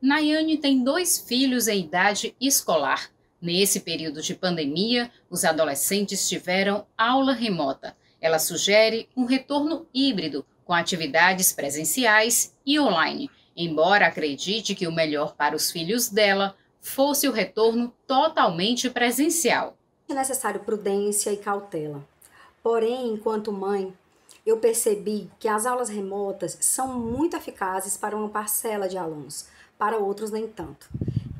Nayane tem dois filhos em idade escolar. Nesse período de pandemia, os adolescentes tiveram aula remota. Ela sugere um retorno híbrido, com atividades presenciais e online, embora acredite que o melhor para os filhos dela fosse o retorno totalmente presencial. É necessário prudência e cautela. Porém, enquanto mãe, eu percebi que as aulas remotas são muito eficazes para uma parcela de alunos para outros nem tanto.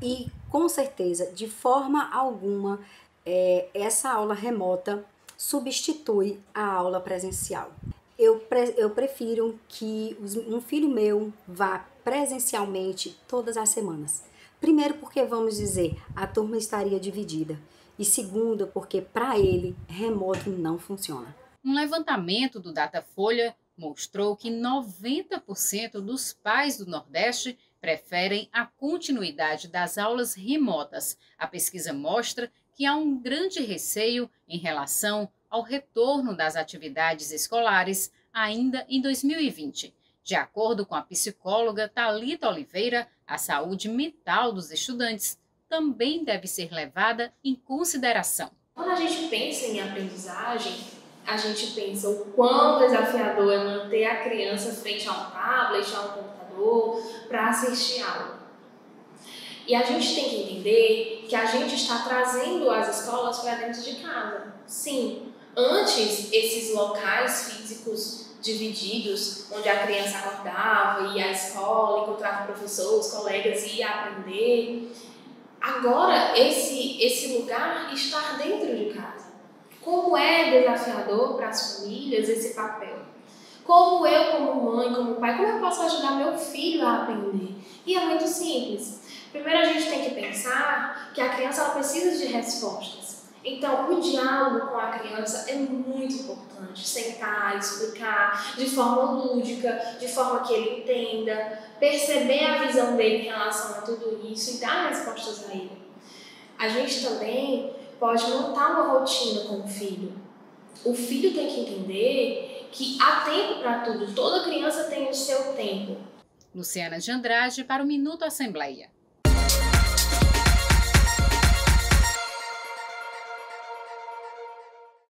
E com certeza, de forma alguma, é, essa aula remota substitui a aula presencial. Eu, pre eu prefiro que um filho meu vá presencialmente todas as semanas. Primeiro, porque vamos dizer, a turma estaria dividida. E segundo, porque para ele, remoto não funciona. Um levantamento do Datafolha mostrou que 90% dos pais do Nordeste preferem a continuidade das aulas remotas. A pesquisa mostra que há um grande receio em relação ao retorno das atividades escolares ainda em 2020. De acordo com a psicóloga Talita Oliveira, a saúde mental dos estudantes também deve ser levada em consideração. Quando a gente pensa em aprendizagem, a gente pensa o quão desafiador é manter a criança frente a um tablet, a um computador para assistir aula. E a gente tem que entender que a gente está trazendo as escolas para dentro de casa. Sim, antes esses locais físicos divididos, onde a criança acordava, ia à escola, encontrava o professor, os colegas, ia aprender. Agora, esse, esse lugar está dentro de casa. Como é desafiador para as famílias esse papel? Como eu, como mãe, como pai, como eu posso ajudar meu filho a aprender? E é muito simples. Primeiro a gente tem que pensar que a criança ela precisa de respostas. Então, o diálogo com a criança é muito importante. Sentar, explicar de forma lúdica, de forma que ele entenda, perceber a visão dele em relação a tudo isso e dar respostas a ele. A gente também pode montar uma rotina com o filho. O filho tem que entender que há tempo para tudo, toda criança tem o seu tempo. Luciana de Andrade para o Minuto Assembleia.